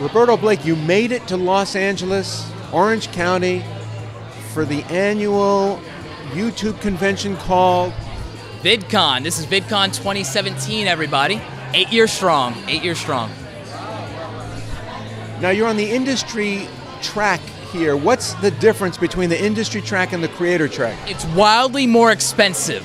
Roberto Blake, you made it to Los Angeles, Orange County, for the annual YouTube convention called VidCon. This is VidCon 2017, everybody. Eight years strong. Eight years strong. Now you're on the industry track here. What's the difference between the industry track and the creator track? It's wildly more expensive.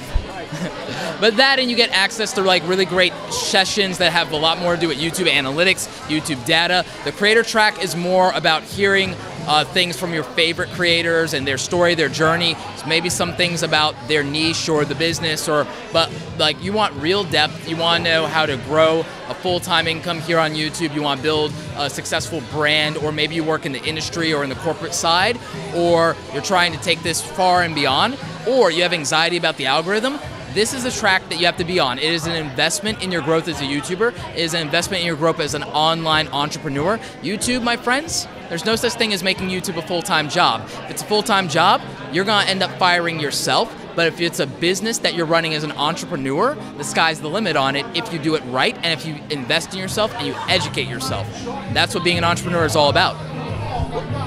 but that and you get access to like really great sessions that have a lot more to do with YouTube analytics, YouTube data. The creator track is more about hearing uh, things from your favorite creators and their story, their journey. So maybe some things about their niche or the business, or but like you want real depth. You want to know how to grow a full-time income here on YouTube. You want to build a successful brand, or maybe you work in the industry or in the corporate side, or you're trying to take this far and beyond, or you have anxiety about the algorithm this is a track that you have to be on. It is an investment in your growth as a YouTuber. It is an investment in your growth as an online entrepreneur. YouTube, my friends, there's no such thing as making YouTube a full-time job. If it's a full-time job, you're gonna end up firing yourself. But if it's a business that you're running as an entrepreneur, the sky's the limit on it if you do it right and if you invest in yourself and you educate yourself. That's what being an entrepreneur is all about.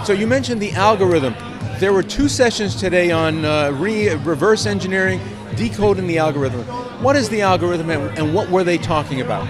So you mentioned the algorithm. There were two sessions today on uh, re- reverse engineering, decoding the algorithm. What is the algorithm and, what were they talking about?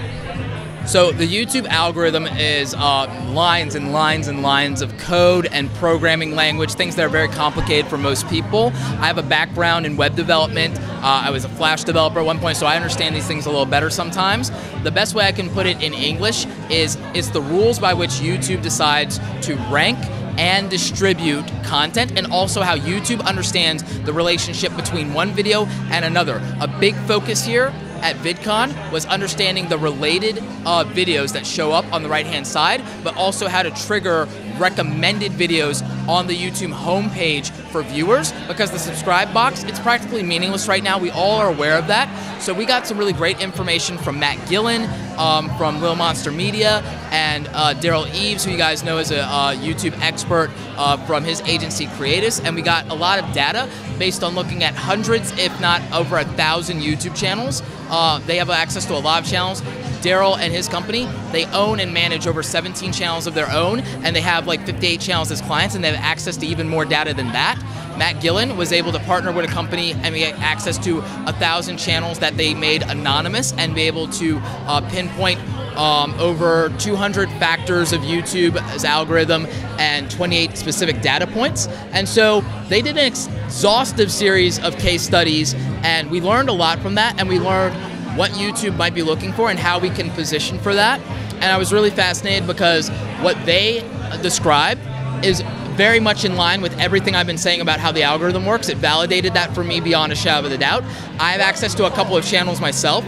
So the YouTube algorithm is uh, lines and lines and lines of code and programming language, things that are very complicated for most people. I have a background in web development. Uh, I was a Flash developer at one point, so I understand these things a little better sometimes. The best way I can put it in English is it's the rules by which YouTube decides to rank and distribute content, and also how YouTube understands the relationship between one video and another. A big focus here at VidCon was understanding the related uh, videos that show up on the right hand side, but also how to trigger recommended videos on the YouTube homepage for viewers because the subscribe box, it's practically meaningless right now. We all are aware of that. So we got some really great information from Matt Gielen, um, from Little Monster Media, and uh, Derral Eves, who you guys know is a uh, YouTube expert uh, from his agency Creatus. And we got a lot of data based on looking at hundreds, if not over a thousand YouTube channels. Uh, they have access to a lot of channels. Derral and his company, they own and manage over 17 channels of their own, and they have like 58 channels as clients, and they have access to even more data than that. Matt Gielen was able to partner with a company and get access to a thousand channels that they made anonymous and be able to uh, pinpoint um, over 200 factors of YouTube's algorithm and 28 specific data points. And so they did an exhaustive series of case studies, and we learned a lot from that, and we learned what YouTube might be looking for and how we can position for that. And I was really fascinated because what they describe is very much in line with everything I've been saying about how the algorithm works. It validated that for me beyond a shadow of a doubt. I have access to a couple of channels myself,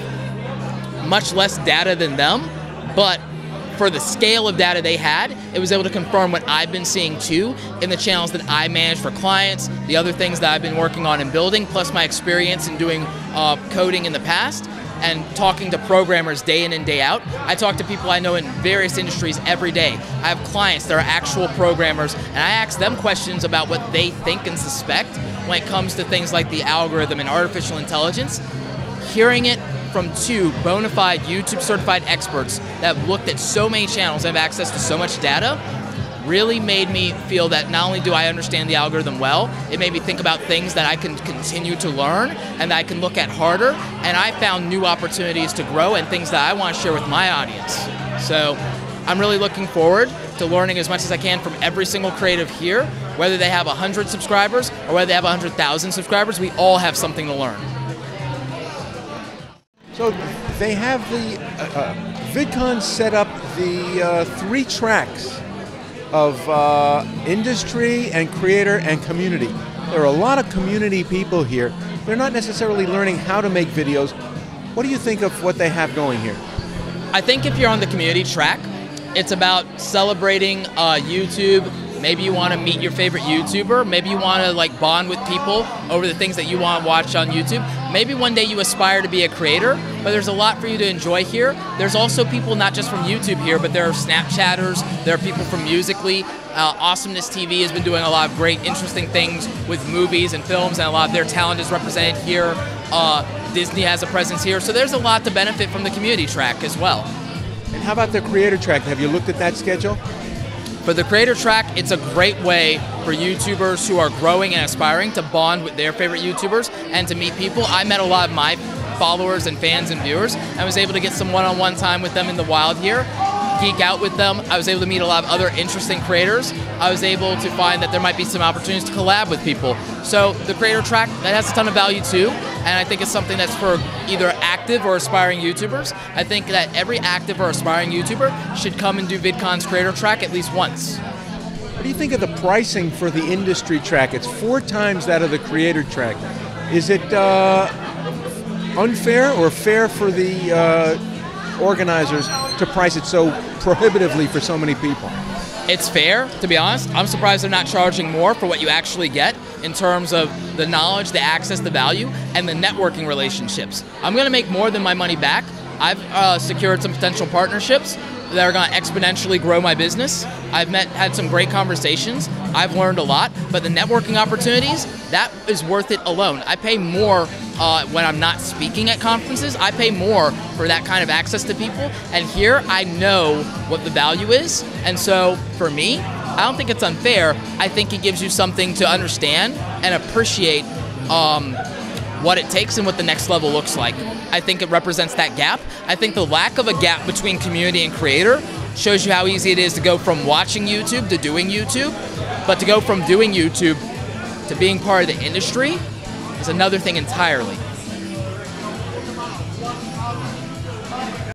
much less data than them, but for the scale of data they had, it was able to confirm what I've been seeing too in the channels that I manage for clients, the other things that I've been working on and building, plus my experience in doing uh, coding in the past and talking to programmers day in and day out. I talk to people I know in various industries every day. I have clients that are actual programmers, and I ask them questions about what they think and suspect when it comes to things like the algorithm and artificial intelligence. Hearing it from two bona fide YouTube certified experts that have looked at so many channels and have access to so much data really made me feel that not only do I understand the algorithm well, it made me think about things that I can continue to learn and that I can look at harder. And I found new opportunities to grow and things that I want to share with my audience. So I'm really looking forward to learning as much as I can from every single creative here, whether they have 100 subscribers or whether they have 100,000 subscribers, we all have something to learn. So they have the uh, uh, VidCon set up the uh, three tracks of uh, industry and creator and community. There are a lot of community people here. They're not necessarily learning how to make videos. What do you think of what they have going here? I think if you're on the community track, it's about celebrating uh, YouTube. Maybe you want to meet your favorite YouTuber. Maybe you want to like bond with people over the things that you want to watch on YouTube. Maybe one day you aspire to be a creator, but there's a lot for you to enjoy here. There's also people not just from YouTube here, but there are Snapchatters, there are people from Musical.ly. Uh, Awesomeness TV has been doing a lot of great, interesting things with movies and films, and a lot of their talent is represented here. Uh, Disney has a presence here, so there's a lot to benefit from the community track as well. And how about the creator track? Have you looked at that schedule? For the creator track, it's a great way for YouTubers who are growing and aspiring to bond with their favorite YouTubers and to meet people. I met a lot of my followers and fans and viewers. I was able to get some one-on-one time with them in the wild here, geek out with them. I was able to meet a lot of other interesting creators. I was able to find that there might be some opportunities to collab with people. So the creator track, that has a ton of value too, and I think it's something that's for either active or aspiring YouTubers. I think that every active or aspiring YouTuber should come and do VidCon's creator track at least once. What do you think of the pricing for the industry track? It's four times that of the creator track. Is it uh, unfair or fair for the uh, organizers to price it so prohibitively for so many people? It's fair, to be honest. I'm surprised they're not charging more for what you actually get in terms of the knowledge, the access, the value, and the networking relationships. I'm going to make more than my money back. I've uh, secured some potential partnerships that are going to exponentially grow my business. I've met, had some great conversations. I've learned a lot, but the networking opportunities, that is worth it alone. I pay more uh, when I'm not speaking at conferences. I pay more for that kind of access to people, and here I know what the value is. And so for me, I don't think it's unfair. I think it gives you something to understand and appreciate um, what it takes and what the next level looks like. I think it represents that gap. I think the lack of a gap between community and creator shows you how easy it is to go from watching YouTube to doing YouTube, but to go from doing YouTube to being part of the industry is another thing entirely.